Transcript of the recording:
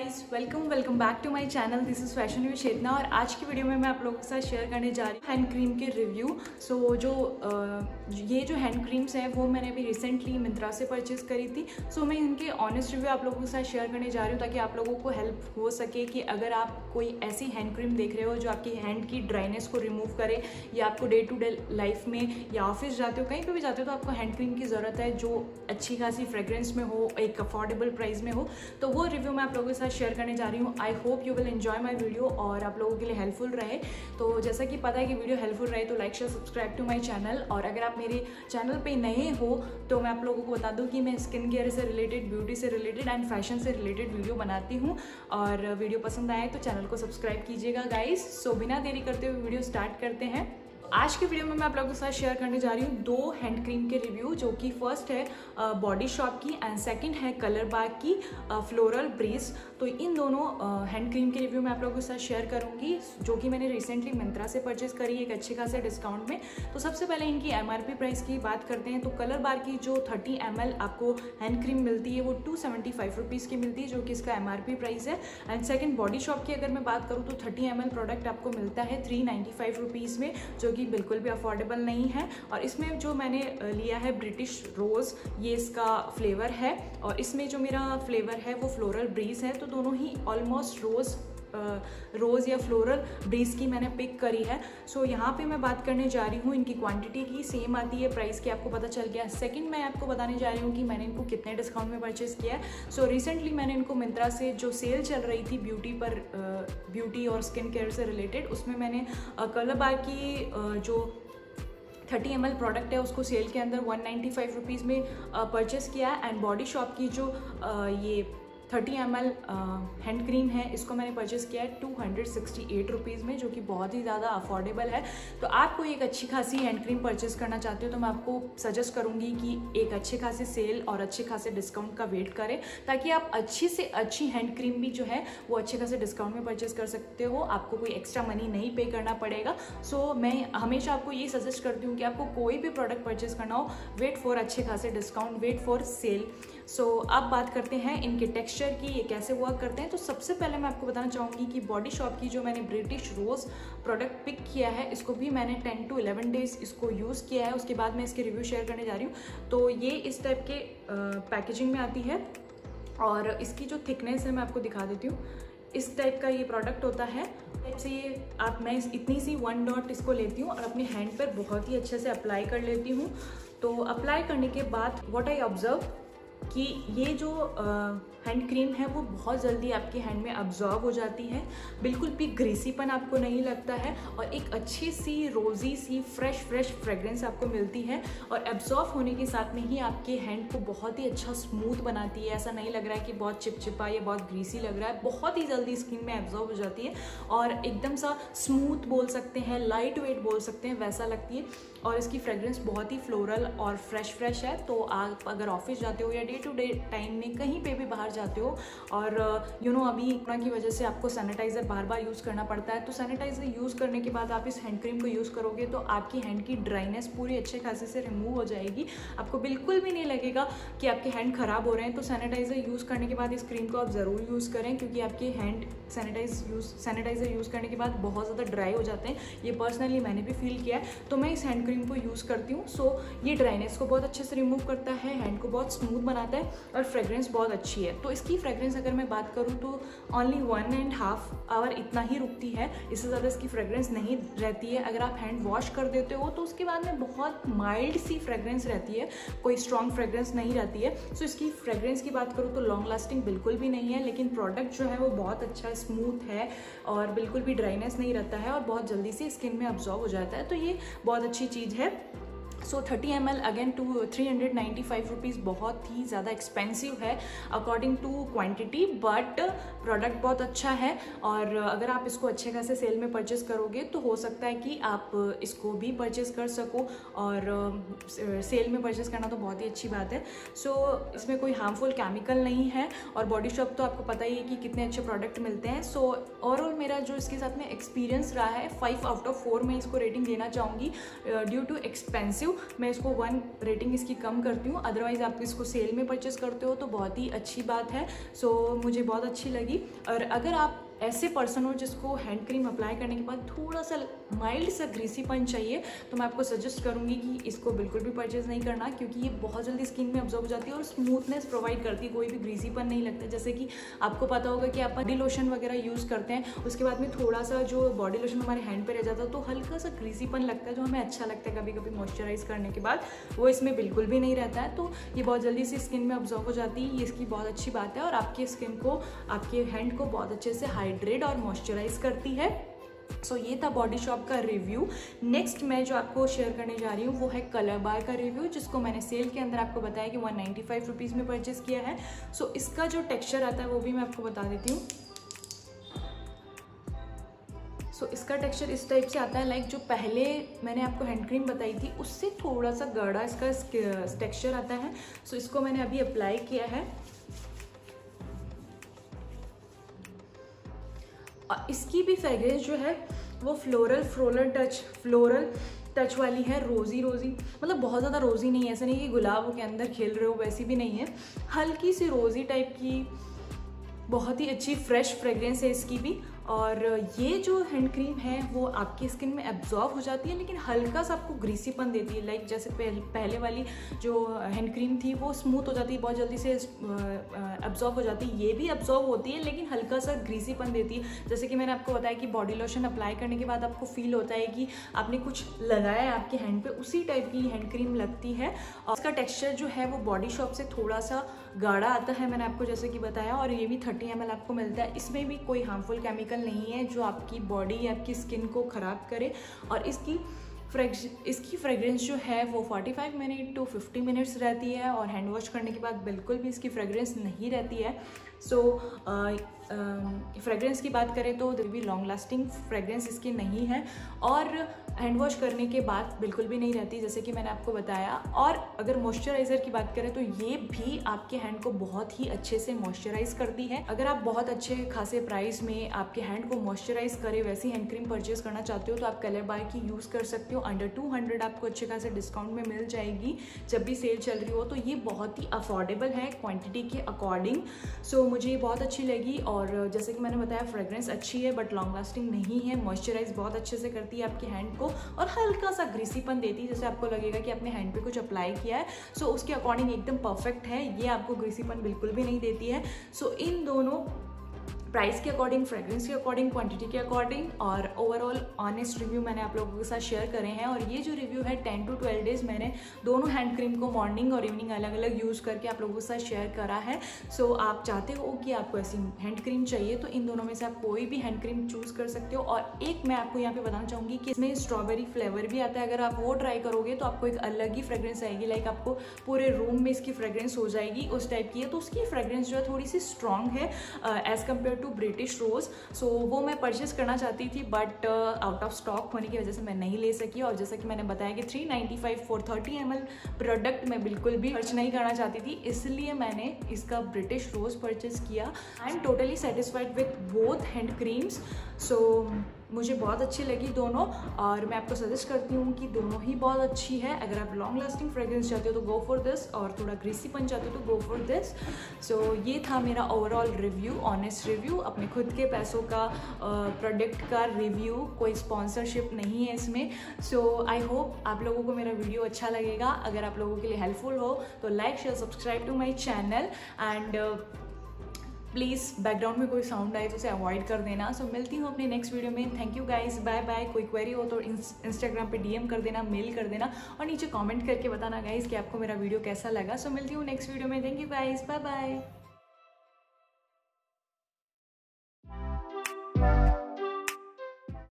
Guys welcome welcome back to my channel this is fashion view Chetna और आज की video में मैं आप लोगों के साथ शेयर करने जा रही हूँ हैंड क्रीम के रिव्यू सो so, जो ये जो हैंड क्रीम्स हैं वो मैंने अभी रिसेंटली मिंत्रा से परचेज़ करी थी। सो so, मैं इनके ऑनेस्ट रिव्यू आप लोगों के साथ शेयर करने जा रही हूँ ताकि आप लोगों को हेल्प हो सके कि अगर आप कोई ऐसी हैंड क्रीम देख रहे हो जो आपकी हैंड की ड्राइनेस को रिमूव करे या आपको डे टू डे लाइफ में या ऑफ़िस जाते हो कहीं पर भी जाते हो तो आपको हैंड क्रीम की ज़रूरत है जो अच्छी खासी फ्रेग्रेंस में हो एक अफोर्डेबल प्राइस में हो। तो वो रिव्यू मैं आप लोगों के साथ शेयर करने जा रही हूँ. I hope you will enjoy my video और आप लोगों के लिए हेल्पफुल रहे. तो जैसा कि पता है कि वीडियो हेल्पफुल रहे तो like share subscribe to my channel और अगर आप मेरे चैनल पर नए हो तो मैं आप लोगों को बता दूँ कि मैं स्किन केयर से रिलेटेड ब्यूटी से रिलेटेड एंड फ़ैशन से रिलेटेड वीडियो बनाती हूँ. और वीडियो पसंद आए तो चैनल को सब्सक्राइब कीजिएगा गाइज़ सो बिना देरी करते हुए वीडियो स्टार्ट करते हैं. आज के वीडियो में मैं आप लोगों के साथ शेयर करने जा रही हूँ दो हैंड क्रीम के रिव्यू जो कि फ़र्स्ट है बॉडी शॉप की एंड सेकंड है कलर बाग की फ्लोरल ब्रीज तो इन दोनों हैंड क्रीम के रिव्यू मैं आप लोगों के साथ शेयर करूँगी, जो कि मैंने रिसेंटली मिंत्रा से परचेज करी एक अच्छे खासे डिस्काउंट में. तो सबसे पहले इनकी एमआरपी प्राइस की बात करते हैं तो कलर बार की जो थर्टी एम आपको हैंड क्रीम मिलती है, वो टू सेवेंटी की मिलती है, जो कि इसका एमआरपी प्राइस है. एंड सेकेंड बॉडी शॉप की अगर मैं बात करूँ तो थर्टी एम प्रोडक्ट आपको मिलता है थ्री में, जो कि बिल्कुल भी अफोर्डेबल नहीं है। और इसमें जो मैंने लिया है ब्रिटिश रोज़ ये इसका फ्लेवर है। और इसमें जो मेरा फ्लेवर है वो फ्लोरल ब्रीज है तो दोनों ही ऑलमोस्ट रोज़ रोज़ या फ्लोरल ब्रीज की मैंने पिक करी है। सो so, यहाँ पे मैं बात करने जा रही हूँ इनकी क्वांटिटी की। सेम आती है प्राइस की आपको पता चल गया सेकंड मैं आपको बताने जा रही हूँ कि मैंने इनको कितने डिस्काउंट में परचेज़ किया है। सो so, रिसेंटली मैंने इनको मिंत्रा से जो सेल चल रही थी ब्यूटी पर ब्यूटी और स्किन केयर से रिलेटेड उसमें मैंने कलर बार की जो थर्टी एम प्रोडक्ट है उसको सेल के अंदर वन नाइन्टी फाइव रुपीज़ में परचेज़ किया है। एंड बॉडी शॉप की जो ये thirty M L hand cream है। इसको मैंने परचेज़ किया है two hundred sixty eight rupees में जो कि बहुत ही ज़्यादा अफोर्डेबल है। तो आप कोई एक अच्छी खासी हैंड क्रीम परचेज़ करना चाहते हो तो मैं आपको सजेस्ट करूँगी कि एक अच्छे खासे सेल और अच्छे खासे डिस्काउंट का वेट करें ताकि आप अच्छी से अच्छी हैंड क्रीम भी जो है वो अच्छे खासे डिस्काउंट में परचेज़ कर सकते हो। आपको कोई एक्स्ट्रा मनी नहीं पे करना पड़ेगा। सो so, मैं हमेशा आपको ये सजेस्ट करती हूँ कि आपको कोई भी प्रोडक्ट परचेज़ करना हो वेट फॉर अच्छे खासे discount wait for sale so अब बात करते हैं इनके टेक्सचर की ये कैसे वर्क करते हैं तो सबसे पहले मैं आपको बताना चाहूँगी कि बॉडी शॉप की जो मैंने ब्रिटिश रोज़ प्रोडक्ट पिक किया है, इसको भी मैंने टेन टू इलेवन डेज़ इसको यूज़ किया है। उसके बाद मैं इसके रिव्यू शेयर करने जा रही हूँ। तो ये इस टाइप के पैकेजिंग में आती है और इसकी जो थिकनेस है मैं आपको दिखा देती हूँ। इस टाइप का ये प्रोडक्ट होता है। से ये आप, मैं इतनी सी वन डॉट इसको लेती हूँ और अपने हैंड पर बहुत ही अच्छे से अप्लाई कर लेती हूँ। तो अप्लाई करने के बाद व्हाट आई ऑब्ज़र्व कि ये जो हैंड क्रीम है, वो बहुत जल्दी आपके हैंड में अब्जॉर्व हो जाती है। बिल्कुल भी ग्रीसीपन आपको नहीं लगता है और एक अच्छी सी रोज़ी सी फ्रेश फ्रेश फ्रेग्रेंस आपको मिलती है और एब्जॉर्व होने के साथ में ही आपके हैंड को बहुत ही अच्छा स्मूथ बनाती है। ऐसा नहीं लग रहा है कि बहुत चिपचिपा या बहुत ग्रीसी लग रहा है। बहुत ही जल्दी स्किन में एब्जॉर्व हो जाती है और एकदम सा स्मूथ बोल सकते हैं लाइट वेट बोल सकते हैं, वैसा लगती है। और इसकी फ्रेग्रेंस बहुत ही फ्लोरल और फ्रेश फ्रेश है। तो आप अगर ऑफ़िस जाते हो या डे टू डे टाइम में कहीं पे भी बाहर जाते हो और यू नो अभी कोरोना की वजह से आपको सैनिटाइज़र बार बार यूज़ करना पड़ता है तो सैनिटाइज़र यूज़ करने के बाद आप इस हैंड क्रीम को यूज़ करोगे तो आपकी हैंड की ड्राइनेस पूरी अच्छे खासे से रिमूव हो जाएगी। आपको बिल्कुल भी नहीं लगेगा कि आपके हैंड ख़राब हो रहे हैं तो सैनिटाइज़र यूज़ करने के बाद इस क्रीम को आप ज़रूर यूज़ करें, क्योंकि आपके hand sanitize use sanitizer use करने के बाद बहुत ज़्यादा ड्राई हो जाते हैं। ये पर्सनली मैंने भी फील किया है तो मैं इस हैंड क्रीम को यूज़ करती हूँ। सो ये ड्राइनेस को बहुत अच्छे से रिमूव करता है हैंड को बहुत स्मूथ बनाता है और फ्रेग्रेंस बहुत अच्छी है। तो इसकी फ्रेग्रेंस अगर मैं बात करूँ तो only one and half hour इतना ही रुकती है। इससे ज़्यादा इसकी फ्रेग्रेंस नहीं रहती है। अगर आप हैंड वॉश कर देते हो तो उसके बाद में बहुत माइल्ड सी फ्रेग्रेंस रहती है। कोई स्ट्रॉन्ग फ्रेग्रेंस नहीं रहती है। सो इसकी फ्रेग्रेंस की बात करूँ तो लॉन्ग लास्टिंग बिल्कुल भी नहीं है। लेकिन प्रोडक्ट जो है वो बहुत अच्छा स्मूथ है और बिल्कुल भी ड्राइनेस नहीं रहता है और बहुत जल्दी से स्किन में अब्जॉर्व हो जाता है। तो ये बहुत अच्छी चीज़ है। So thirty M L again two three hundred ninety five rupees बहुत ही ज़्यादा एक्सपेंसिव है according to quantity but product बहुत अच्छा है और अगर आप इसको अच्छे खासे सेल में परचेज़ करोगे तो हो सकता है कि आप इसको भी परचेज़ कर सको और सेल uh, में परचेज़ करना तो बहुत ही अच्छी बात है। सो so, इसमें कोई हार्मफुल केमिकल नहीं है और बॉडी शॉप तो आपको पता ही है कि कितने अच्छे प्रोडक्ट मिलते हैं। सो so, ओवरऑल मेरा जो इसके साथ में एक्सपीरियंस रहा है फाइव आउट ऑफ़ फोर मैं इसको रेटिंग देना चाहूँगी ड्यू टू एक्सपेंसिव एक्सपेंसिव मैं इसको वन रेटिंग इसकी कम करती हूँ अदरवाइज़ आप इसको सेल में परचेस करते हो तो बहुत ही अच्छी बात है। सो so, मुझे बहुत अच्छी लगी। और अगर आप ऐसे पर्सन हो जिसको हैंड क्रीम अप्लाई करने के बाद थोड़ा सा माइल्ड सा ग्रीसीपन चाहिए तो मैं आपको सजेस्ट करूँगी कि इसको बिल्कुल भी परचेज नहीं करना, क्योंकि ये बहुत जल्दी स्किन में ऑब्जॉर्व हो जाती है और स्मूथनेस प्रोवाइड करती है, कोई भी ग्रीसीपन नहीं लगता जैसे कि आपको पता होगा कि आप बॉडी लोशन वगैरह यूज़ करते हैं, उसके बाद में थोड़ा सा जो बॉडी लोशन हमारे हैंड पर रह जाता है तो हल्का सा ग्रीसीपन लगता है, जो हमें अच्छा लगता है कभी कभी मॉइस्चराइज करने के बाद, वो इसमें बिल्कुल भी नहीं रहता है। तो ये बहुत जल्दी से स्किन में ऑब्जॉर्व हो जाती है ये इसकी बहुत अच्छी बात है और आपकी स्किन को, आपके हैंड को बहुत अच्छे से हाइड्रेट और मॉइस्चराइज करती है। सो so, ये था बॉडी शॉप का रिव्यू नेक्स्ट मैं जो आपको शेयर करने जा रही हूँ वो है कलर बार का रिव्यू जिसको मैंने सेल के अंदर आपको बताया कि वन नाइन्टी फाइव रुपीज़ में परचेस किया है. सो so, इसका जो टेक्सचर आता है वो भी मैं आपको बता देती हूँ. सो so, इसका टेक्सचर इस टाइप से आता है लाइक like जो पहले मैंने आपको हैंड क्रीम बताई थी उससे थोड़ा सा गाढ़ा इसका टेक्सचर आता है. सो so, इसको मैंने अभी अप्लाई किया है. इसकी भी फ्रेगरेंस जो है, वो floral floral touch floral touch वाली है रोज़ी रोज़ी मतलब बहुत ज़्यादा रोज़ी नहीं है, ऐसा नहीं कि गुलाब के अंदर खेल रहे हो, वैसी भी नहीं है। हल्की सी रोज़ी टाइप की बहुत ही अच्छी फ्रेश फ्रेगरेंस है इसकी भी। और ये जो हैंड क्रीम है, वो आपकी स्किन में एब्जॉर्व हो जाती है, लेकिन हल्का सा आपको ग्रीसीपन देती है। लाइक जैसे पहले वाली जो हैंड क्रीम थी, वो स्मूथ हो जाती है, बहुत जल्दी से एब्जॉर्व हो जाती है। ये भी एब्जॉर्व होती है, लेकिन हल्का सा ग्रीसीपन देती है। जैसे कि मैंने आपको बताया कि बॉडी लोशन अप्लाई करने के बाद आपको फील होता है कि आपने कुछ लगाया है आपके हैंड पे, उसी टाइप की हैंड क्रीम लगती है। और इसका टेक्स्चर जो है, वो बॉडी शॉप से थोड़ा सा गाढ़ा आता है, मैंने आपको जैसे कि बताया। और ये भी थर्टी एम आपको मिलता है। इसमें भी कोई हार्मफुल केमिकल नहीं है जो आपकी बॉडी या आपकी स्किन को ख़राब करे और इसकी इसकी फ्रेगरेंस जो है वो 45 मिनट टू 50 मिनट्स रहती है और हैंड वॉश करने के बाद बिल्कुल भी इसकी फ्रेगरेंस नहीं रहती है। सो फ्रेग्रेंस की बात करें तो भी लॉन्ग लास्टिंग फ्रेगरेंस इसकी नहीं है और हैंड वॉश करने के बाद बिल्कुल भी नहीं रहती, जैसे कि मैंने आपको बताया। और अगर मॉइस्चराइज़र की बात करें तो ये भी आपके हैंड को बहुत ही अच्छे से मॉइस्चराइज करती है। अगर आप बहुत अच्छे खासे प्राइस में आपके हैंड को मॉइस्चराइज करे, वैसी हैंड क्रीम परचेज करना चाहते हो तो आप कलर बाय की यूज़ कर सकते हो। अंडर टू हंड्रेड आपको अच्छे खासे डिस्काउंट में मिल जाएगी। जब भी सेल चल रही हो तो ये बहुत ही अफोर्डेबल है क्वान्टिटी के अकॉर्डिंग सो so, मुझे ये बहुत अच्छी लगी और जैसे कि मैंने बताया फ्रेग्रेंस अच्छी है बट लॉन्ग लास्टिंग नहीं है। मॉइस्चराइज बहुत अच्छे से करती है आपके हैंड को और हल्का सा ग्रीसीपन देती है जैसे आपको लगेगा कि आपने हैंड पे कुछ अप्लाई किया है। सो so, उसके अकॉर्डिंग एकदम परफेक्ट है। ये आपको ग्रीसीपन बिल्कुल भी नहीं देती है। सो so, इन दोनों प्राइस के अकॉर्डिंग फ्रेग्रेंस के अकॉर्डिंग क्वांटिटी के अकॉर्डिंग और ओवरऑल ऑनेस्ट रिव्यू मैंने आप लोगों के साथ शेयर करे हैं और ये जो रिव्यू है टेन टू ट्वेल्व डेज़ मैंने दोनों हैंड क्रीम को मॉर्निंग और इवनिंग अलग अलग यूज़ करके आप लोगों के साथ शेयर करा है। सो so, आप चाहते हो कि आपको ऐसी हैंड क्रीम चाहिए तो इन दोनों में से आप कोई भी हैंड क्रीम चूज़ कर सकते हो। और एक मैं आपको यहाँ पे बताना चाहूँगी कि इसमें स्ट्रॉबेरी फ्लेवर भी आता है। अगर आप वो ट्राई करोगे तो आपको एक अलग ही फ्रेग्रेंस आएगी। लाइक आपको पूरे रूम में इसकी फ्रेग्रेंस हो जाएगी उस टाइप की। है तो उसकी फ्रेग्रेंस जो है थोड़ी सी स्ट्रॉन्ग है as compare to British rose so वो मैं परचेज़ करना चाहती थी बट आउट ऑफ़ स्टॉक होने की वजह से मैं नहीं ले सकी। और जैसा कि मैंने बताया कि three ninety five four thirty ML product मैं बिल्कुल भी खर्च नहीं करना चाहती थी, इसलिए मैंने इसका ब्रिटिश रोज़ परचेज़ किया। I am totally satisfied with both hand creams so मुझे बहुत अच्छी लगी दोनों, और मैं आपको सजेस्ट करती हूँ कि दोनों ही बहुत अच्छी है। अगर आप लॉन्ग लास्टिंग फ्रेग्रेंस चाहते हो तो गो फॉर दिस और थोड़ा ग्रीसी पन चाहते हो तो गो फॉर दिस सो ये था मेरा ओवरऑल रिव्यू ऑनेस्ट रिव्यू अपने खुद के पैसों का प्रोडक्ट का रिव्यू कोई स्पॉन्सरशिप नहीं है इसमें. सो आई होप आप लोगों को मेरा वीडियो अच्छा लगेगा। अगर आप लोगों के लिए हेल्पफुल हो तो like share subscribe to my channel and please background में कोई साउंड आए तो उसे अवॉइड कर देना। सो so, मिलती हूँ अपने नेक्स्ट वीडियो में। Thank you guys bye bye कोई क्वेरी हो तो इंस्टाग्राम पे डीएम कर देना मेल कर देना और नीचे कमेंट करके बताना गाइज़ कि आपको मेरा वीडियो कैसा लगा। सो so, मिलती हूँ नेक्स्ट वीडियो में। Thank you guys bye bye